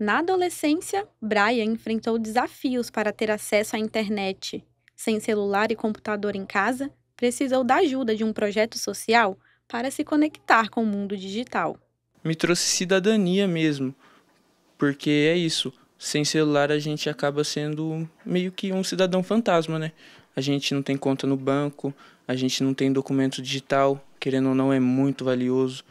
Na adolescência, Brian enfrentou desafios para ter acesso à internet. Sem celular e computador em casa, precisou da ajuda de um projeto social para se conectar com o mundo digital. Me trouxe cidadania mesmo, porque é isso. Sem celular a gente acaba sendo meio que um cidadão fantasma, né? A gente não tem conta no banco, a gente não tem documento digital, querendo ou não é muito valioso.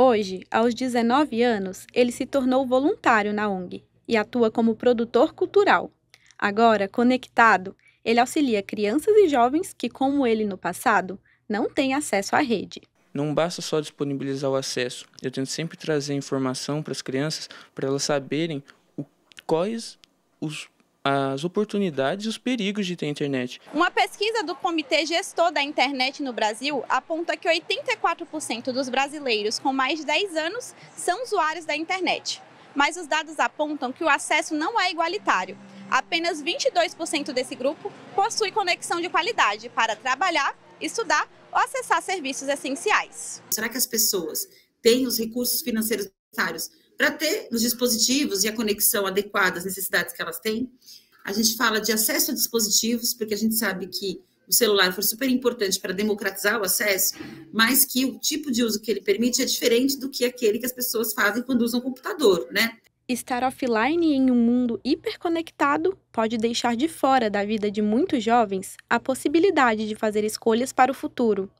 Hoje, aos 19 anos, ele se tornou voluntário na ONG e atua como produtor cultural. Agora, conectado, ele auxilia crianças e jovens que, como ele no passado, não têm acesso à rede. Não basta só disponibilizar o acesso, eu tento sempre trazer informação para as crianças para elas saberem o, quais os as oportunidades e os perigos de ter internet. Uma pesquisa do Comitê Gestor da Internet no Brasil aponta que 84% dos brasileiros com mais de 10 anos são usuários da internet. Mas os dados apontam que o acesso não é igualitário. Apenas 22% desse grupo possui conexão de qualidade para trabalhar, estudar ou acessar serviços essenciais. Será que as pessoas têm os recursos financeiros necessários para ter os dispositivos e a conexão adequada às necessidades que elas têm. A gente fala de acesso a dispositivos, porque a gente sabe que o celular foi super importante para democratizar o acesso, mas que o tipo de uso que ele permite é diferente do que aquele que as pessoas fazem quando usam o computador, né? Estar offline em um mundo hiperconectado pode deixar de fora da vida de muitos jovens a possibilidade de fazer escolhas para o futuro,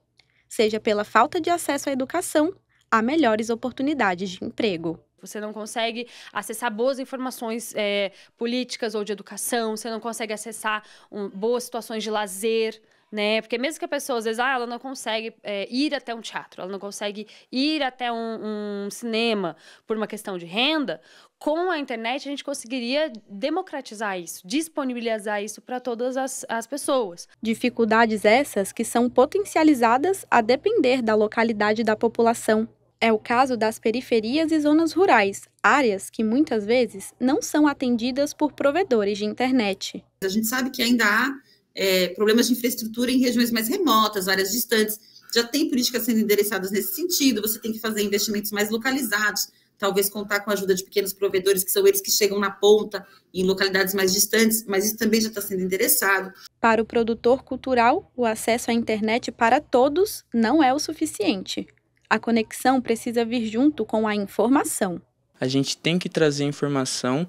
seja pela falta de acesso à educação, a melhores oportunidades de emprego. Você não consegue acessar boas informações é, políticas ou de educação, você não consegue acessar um, boas situações de lazer, né? Porque mesmo que a pessoa, às vezes, ah, ela não consegue é, ir até um teatro, ela não consegue ir até um, um, cinema por uma questão de renda, com a internet a gente conseguiria democratizar isso, disponibilizar isso para todas as, as pessoas. Dificuldades essas que são potencializadas a depender da localidade da população. É o caso das periferias e zonas rurais, áreas que muitas vezes não são atendidas por provedores de internet. A gente sabe que ainda há é, problemas de infraestrutura em regiões mais remotas, áreas distantes. Já tem políticas sendo endereçadas nesse sentido, você tem que fazer investimentos mais localizados, talvez contar com a ajuda de pequenos provedores, que são eles que chegam na ponta, em localidades mais distantes, mas isso também já está sendo endereçado. Para o produtor cultural, o acesso à internet para todos não é o suficiente. A conexão precisa vir junto com a informação. A gente tem que trazer informação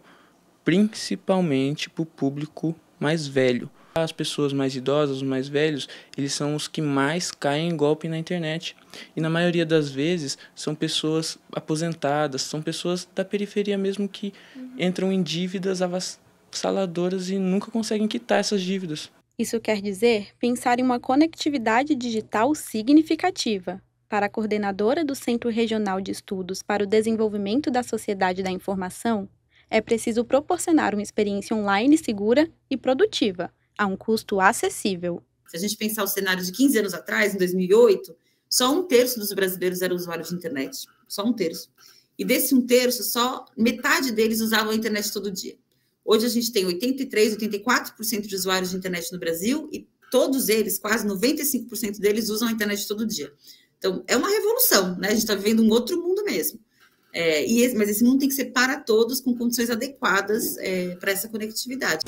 principalmente para o público mais velho. As pessoas mais idosas, os mais velhos, eles são os que mais caem em golpe na internet. E na maioria das vezes são pessoas aposentadas, são pessoas da periferia mesmo que uhum. entram em dívidas avassaladoras e nunca conseguem quitar essas dívidas. Isso quer dizer pensar em uma conectividade digital significativa, para a coordenadora do Centro Regional de Estudos para o Desenvolvimento da Sociedade da Informação, é preciso proporcionar uma experiência online segura e produtiva, a um custo acessível. Se a gente pensar o cenário de 15 anos atrás, em 2008, só um terço dos brasileiros eram usuários de internet. Só um terço. E desse um terço, só metade deles usavam a internet todo dia. Hoje a gente tem 83, 84% de usuários de internet no Brasil e todos eles, quase 95% deles, usam a internet todo dia. Então, é uma revolução, né? A gente está vivendo um outro mundo mesmo. É, e esse, mas esse mundo tem que ser para todos, com condições adequadas é, para essa conectividade.